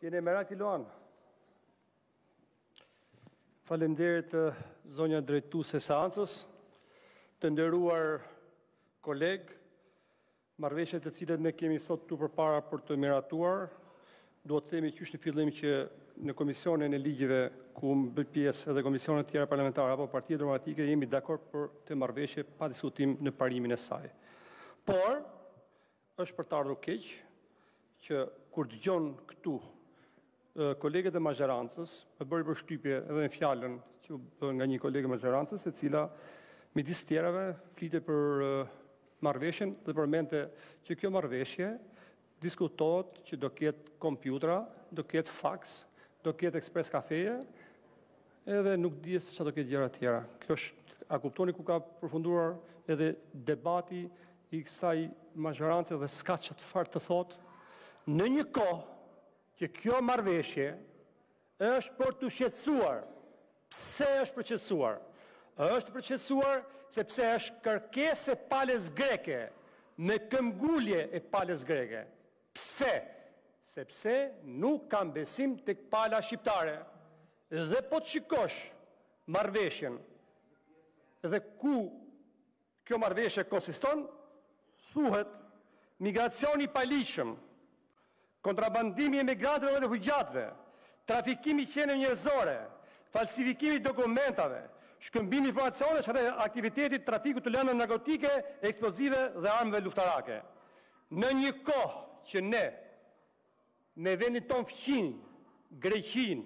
Keni merak ti luan. Faleminderit zonja drejtuese e seancës. Të nderuar kolegë, marrëveshjet të cilat ne kemi sot këtu përpara për të miratuar, duhet të themi qysh në fillim që në komisionin e ligjeve ku bëj pjesë edhe komisionet tjera parlamentare apo Partia Demokratike jemi dakord për këtë marrëveshje pa diskutim në parimin e saj. Por Është për të ardhur keq që kur dëgjon këtu kolegët e mazhorancës, më bëri përshtypje edhe në fjalën që u bë nga një kolege e mazhorancës, e cila midis të tjerave fliste për marrëveshjen dhe përmendte që kjo marrëveshje diskutohet që do ketë kompjutra, do ketë faks, do ketë ekspres kafeje Edhe nuk dihet se çfarë do ketë gjëra të tjera. Kjo është a kuptoni ku ka përfunduar edhe debati i kësaj mazhorance dhe s'ka çfarë të thotë në një kohë që kjo marrëveshje është për t'u shqetësuar. Pse është për t'u shqetësuar? Është për t'u shqetësuar sepse është kërkesë e palës greke, me këmbëngulje e palës greke. Pse? Sepse nuk kanë besim tek pala shqiptare. Dhe po të shikosh marrëveshjen dhe ku kjo marrëveshje konsiston, thuhet migracioni i paligjshëm, kontrabandimi i emigrantëve dhe refugjatëve, trafikimi i qenieve njerëzore, falsifikimi i dokumentave, shkëmbim informacionesh rreth aktivitetit të trafikut të lëndëve narkotike, eksplozive dhe armëve luftarake. Në një kohë që ne me vendin tonë fqinj, Greqinë,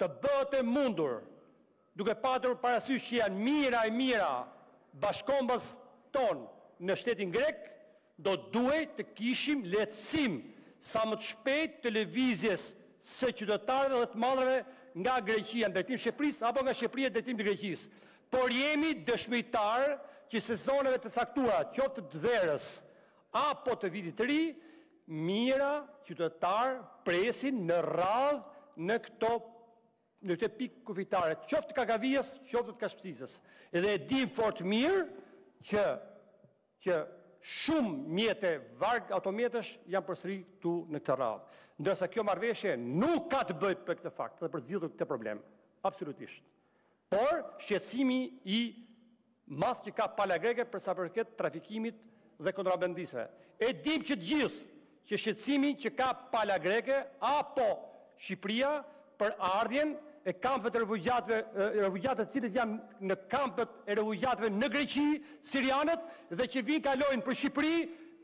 të bëhet e mundur, duke patur parasysh që janë mijëra e mijëra bashkëkombas tanë në shtetin grek, do duhej të kishim lehtësim sa më të shpejtë të lëvizjes së qytetarëve dhe të mallrave nga Greqia në drejtim të Shqipërisë apo nga Shqipëria në drejtim të Greqisë. Por jemi dëshmitarë që sezoneve të caktuara, qoftë të verës Apo të Vitit të Ri, mijëra qytetarë presin në radhë në këto në këtë pikë kufitare, qoftë të Kakavijës, qoftë të Kapshticës. Dhe e dimë fort mirë që që shumë mjete varg automjetesh janë përsëri këtu në këtë radhë. Ndërsa kjo marrëveshje nuk ka të bëjë për këtë fakt dhe për të zgjidhur këtë problem. Absolutisht. Por shqetësimi i madh që ka pala greke për sa përket trafikimit dhe kontrabandistëve. E dimë që të gjithë që shqetësimi që ka pala greke apo Shqipëria për ardhjen e kampeve të refugjatëve, refugjatët të cilët janë në kampet e refugjatëve në Greqi, sirianët dhe që vijnë kalojnë për Shqipëri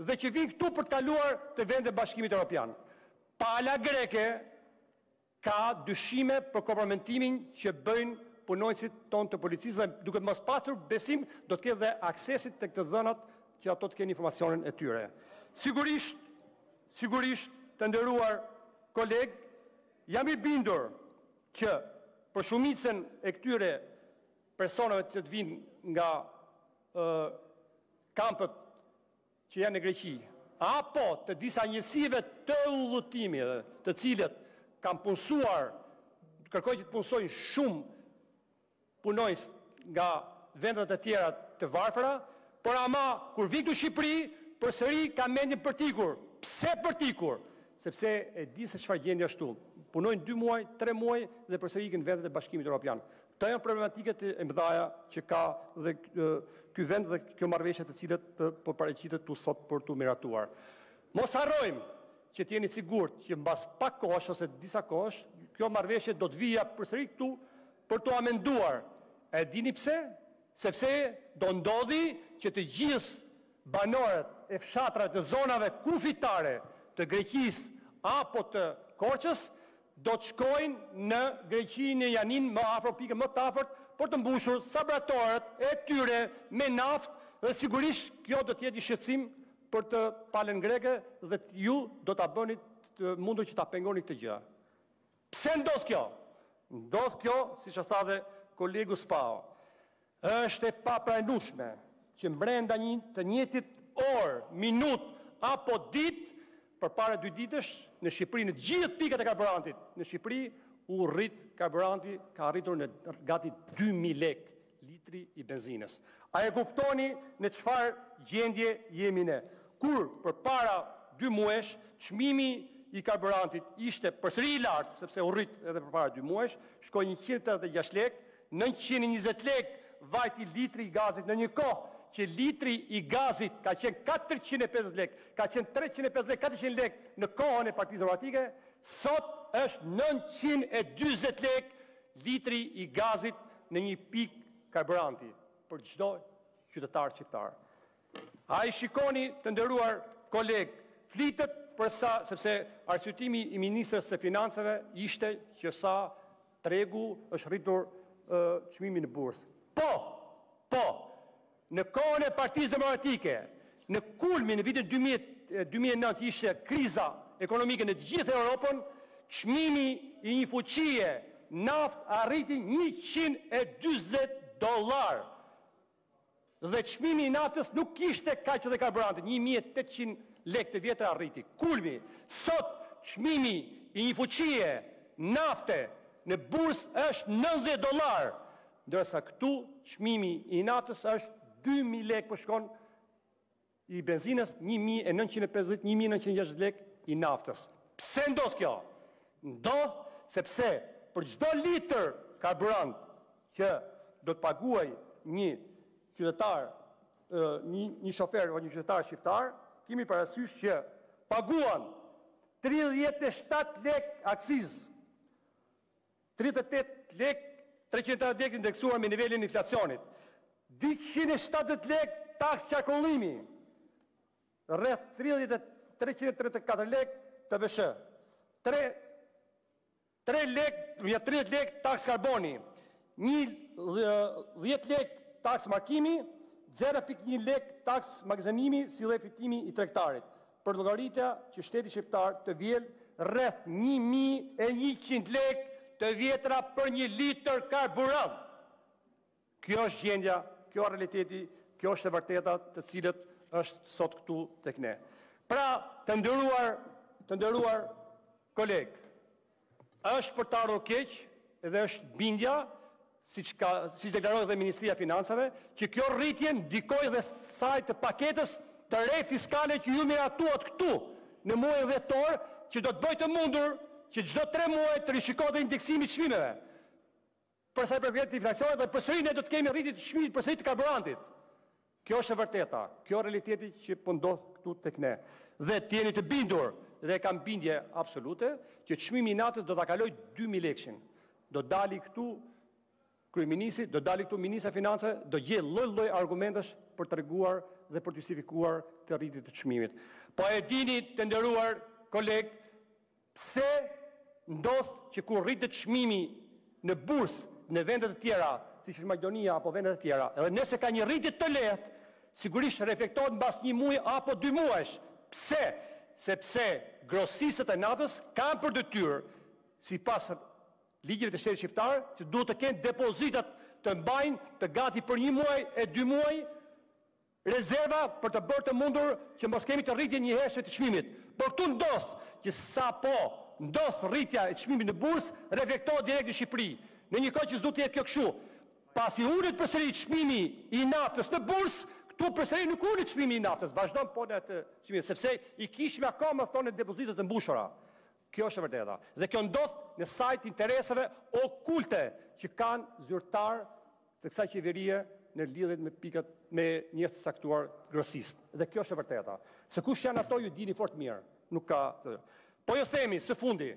dhe që vijnë këtu për të kaluar te vendet e Bashkimit Europian. Pala greke Ka dyshime për komprometimin që bëjnë punonjësit tonë të policisë dhe duke të mos patur besim do të ketë dhe aksesin tek të dhënat që ato të kenë informacionin e tyre. Sigurisht, sigurisht të nderuar kolegë, jam i bindur që për shumicën e këtyre personave që të vijnë nga kampet që janë në Greqi, apo të disa njësive të ushqimit dhe të cilët kanë punësuar, kërkojnë që të punësojnë shumë punonjës nga vendet e tjera të varfëra, por ama kur vijnë këtu në Shqipëri, përsëri kanë mendjen për të ikur. Pse për të ikur? Sepse e dinë se çfarë gjendje është këtu. Punojnë 2 muaj, 3 muaj dhe përsëri ikin vendet e Bashkimit Europian. Këto janë problematikat e mëdha që ka dhe ky vend dhe kjo marrëveshje e cila po paraqitet këtu sot për t'u miratuar. Mos harrojmë që të jeni të sigurt që mbas pak kohësh ose disa kohësh kjo marrëveshje do të vijë përsëri këtu për t'u amenduar. E dini pse? Sepse do ndodhë që të gjithë banorët e fshatrave të zonave kufitare të Greqisë apo të Korçës do të shkojnë në Greqi në Janinë më afër, pikën më të afërt për të mbushur serbatorët e tyre me naftë dhe sigurisht kjo do të jetë një shqetësim për palën greke dhe ju do ta bëni të mundur që ta pengoni këtë gjë. Pse ndodh kjo? Ndodh kjo, siç e tha dhe kolegu Spaho. Është e papranueshme që brenda të njëjtës orë, minutë apo ditë, përpara dy ditësh, në Shqipëri në të gjithë pikat e karburantit në Shqipëri u rrit karburanti ka arritur në gati dy mijë lekë litri i benzinës. A e kuptoni në çfarë gjendje jemi ne? Kur përpara dy muajsh çmimi i karburantit ishte përsëri i lartë, sepse u rrit edhe përpara dy muajsh, shkoi njëqind e tetëdhjetë e gjashtë lekë, Nëntëqind e njëzet lekë vajti litri i gazit në një kohë që litri i gazit ka qenë katërqind e pesëdhjetë lekë, ka qenë treqind e pesëdhjetë lekë, katërqind lekë në kohën e Partisë Demokratike, sot është nëntëqind e dyzet lekë litri i gazit në një pikë karburanti për çdo qytetar shqiptar. A i shikoni, të nderuar kolegë, flitet për sa, sepse arsyetimi i ministres së Financave ishte që sa Tregu është rritur çmimi në bursë. Po! Po! Në kohën e Partisë Demokratike, në kulmin e vitit dy mijë e nëntë ishte kriza ekonomike në të gjithë Europën, çmimi i një fuçie naftë arriti njëqind e dyzet dollarë Dhe çmimi i naftës nuk ishte kaq dhe karburantet, 1800 lekë të vjetra arriti. Kulmi, sot çmimi i një fuçie nafte në bursë është 90 dollarë, ndërsa këtu çmimi i naftës është 2000 lekë po shkon i benzinës një mijë e nëntëqind e pesëdhjetë një mijë e nëntëqind e gjashtëdhjetë lekë i naftës pse ndodh kjo ndodh sepse për çdo litër karburant që do të paguaj një qytetar një shofer apo një qytetar shqiptar kemi parasysh që paguan 37 lekë akcizë Tridhjetë e tetë lekë treqind e tetëdhjetë lekë të indeksuar me nivelin e inflacionit, dyqind e shtatëdhjetë lekë taksë qarkullimi, rreth tridhjetë e treqind e tridhjetë e katër lekë tvsh, tre tre lekë ja tridhjetë lekë taksë karboni, një dhjetë lekë taksë markimi, zero pikë një lekë taksë magazinimi si dhe fitimi i tregtarit. Për llogaritja që shteti shqiptar të vjel rreth një mijë e njëqind lekë të vjetra për një litër karburant. Kjo është gjendja, ky realiteti, kjo është e vërteta të cilës është sot këtu tek ne. Pra, të nderuar, të nderuar kolegë, Është për të ardhur keq dhe është bindja, siç ka siç deklaroi edhe Ministria e Financave, që kjo rritje ndikoi dhe saje të paketës të re fiskale që ju miratuat këtu në muajin dhjetor, që do të bëjë të mundur që çdo tre muaj të rishikohet dhe indeksimi i çmimeve. Për sa i përket inflacionit dhe përsëri ne do të kemi rritje të çmimit përsëri të karburantit. Kjo është e vërteta, ky realiteti që po ndodh këtu tek ne. Dhe të jeni të bindur dhe kam bindje absolute që çmimi i naftës do ta kaloj 2000 lekshin. Do dali këtu kryeministri, do dali këtu ministrja e financave, do gjej lloj-lloj argumentesh për të treguar dhe për të justifikuar këtë rritje të çmimit. Po e dini të nderuar koleg Pse ndodh që kur rritet çmimi në bursë në vende të tjera, siç është Maqedonia apo vende të tjera, edhe nëse ka një rritje të lehtë, sigurisht reflektohet mbas një muaji apo dy muajsh? Pse? Sepse grosistët e naftës kanë për detyrë, sipas ligjeve të shtetit shqiptar, që duhet të kenë depozitat të mbajnë të gati për një muaj e dy muaj, rezerva për të bërë të mundur që mos kemi të rritje të njëhershme të çmimit. Por këtu ndodh që sapo ndodh rritja e çmimit në bursë, reflektohet direkt në Shqipëri. Në një kohë që s'duhet të jetë kjo kështu. Pasi ulet përsëri çmimi i naftës në bursë, këtu përsëri nuk ulet çmimi i naftës, vazhdon po në atë çmim, sepse i kishim akoma thonë depozita të mbushura. Kjo është e vërteta. Dhe kjo ndodh në sajë të interesave okulte që kanë zyrtarë të kësaj qeverie në lidhje me pikat me njerëz të caktuar grosist. Dhe kjo është e vërteta. Se kush janë ato ju e dini fort mirë. Nuk ka Po ju themi së fundi,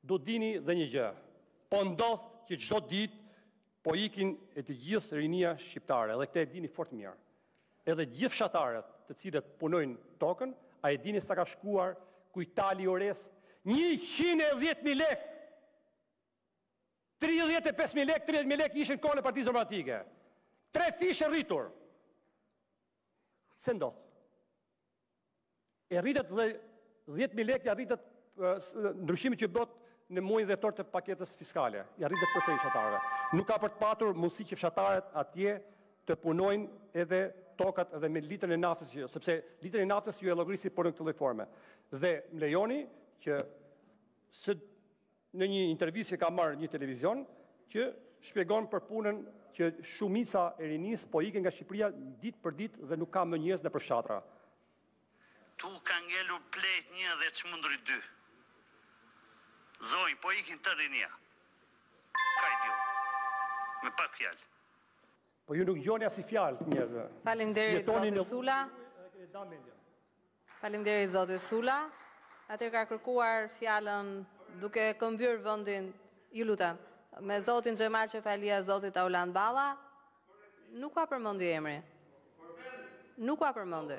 do dini dhe një gjë. Po ndodh që çdo ditë po ikën e gjithë rinia shqiptare dhe këtë e dini fort mirë. Edhe gjithë fshatarët të cilët punojnë tokën, a e dini sa ka shkuar kuintali i uresë 110.000 lekë Tridhjetë e pesë mijë lekë, tridhjetë mijë lekë ishte në kohën e Partisë Demokratike. Trefish e rritur. Ç'ndodh. I rritet dhe 10000 lekë ia rrit ndryshimi që bëhet në muajin dhjetor të paketës fiskale, i rritet përsëri fshatarëve. Nuk ka për të patur mundësi që fshatarët atje të punojnë edhe tokat edhe me litrën e naftës, sepse litrën e naftës ju e llogarisni po në këtë lloj forme. Dhe më lejoni që së Në një intervistë që ka marrë një televizion, që shpjegon për punën që shumica e rinisë po ikën nga Shqipëria ditë për ditë dhe nuk ka më njerëz nëpër fshatra. Tu ka ngelur pleqtë një dhe çmenduri dy. Zonjë, po ikën tërë rinia. Ka idiot. Me pak fjalë. Po ju nuk dëgjoni asnjë fjalë të njerëzve. Faleminderit, Zoti Sula. Faleminderit zoti Sula. Atëherë ka kërkuar fjalën duke këmbyer vendin, ju lutem, me zotin Xhemal Qefalia, zoti Taulant Balla. Nuk ua përmendi emrin. Nuk ua përmendi.